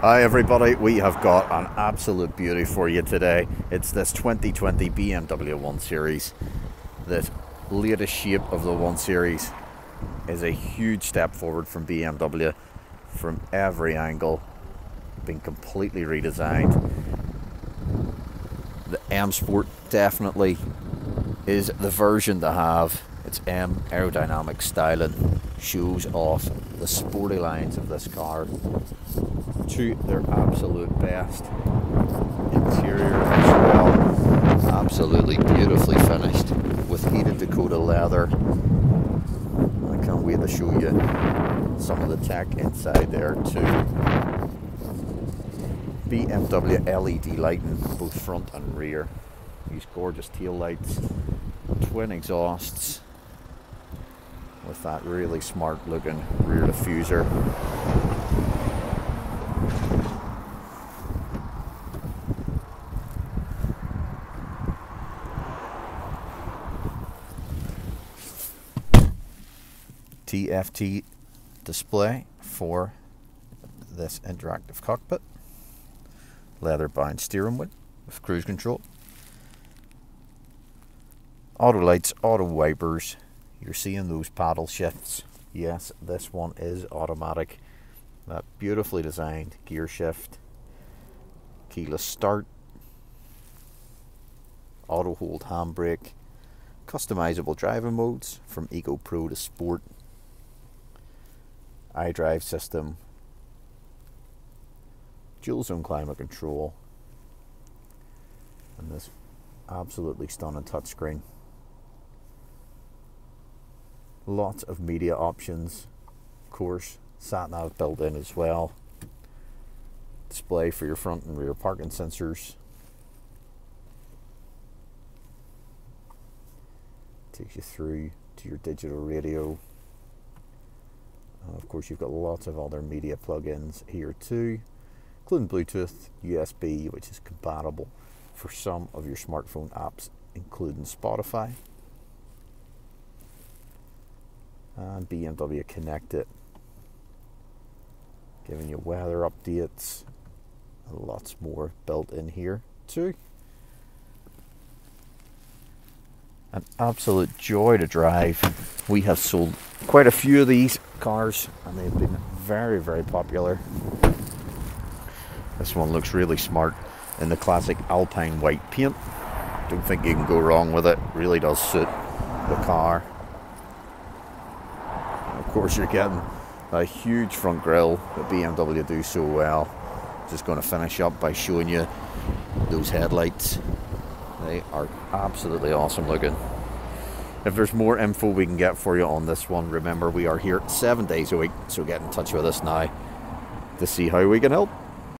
Hi everybody, we have got an absolute beauty for you today. It's this 2020 BMW 1 Series. This latest shape of the 1 Series is a huge step forward from BMW from every angle. Been completely redesigned. The M Sport definitely is the version to have. Its M aerodynamic styling shows off the sporty lines of this car to their absolute best. Interior as well, absolutely beautifully finished with heated Dakota leather. I can't wait to show you some of the tech inside there too. BMW LED lighting both front and rear. These gorgeous tail lights, twin exhausts with that really smart looking rear diffuser. TFT display for this interactive cockpit. Leather bound steering wheel with cruise control. Auto lights, auto wipers. You're seeing those paddle shifts. Yes, this one is automatic. That beautifully designed gear shift. Keyless start. Auto hold handbrake. Customizable driving modes from Eco Pro to Sport iDrive system, dual zone climate control, and this absolutely stunning touchscreen. Lots of media options, of course, sat nav built in as well. Display for your front and rear parking sensors. Takes you through to your digital radio. Uh, of course, you've got lots of other media plugins here too, including Bluetooth, USB, which is compatible for some of your smartphone apps, including Spotify. Uh, and BMW Connected, giving you weather updates, and lots more built in here too. An absolute joy to drive. We have sold quite a few of these cars and they've been very, very popular. This one looks really smart in the classic Alpine white paint. Don't think you can go wrong with it. Really does suit the car. Course, you're getting a huge front grille that BMW do so well. Just going to finish up by showing you those headlights. They are absolutely awesome looking. If there's more info we can get for you on this one, remember we are here seven days a week, so get in touch with us now to see how we can help.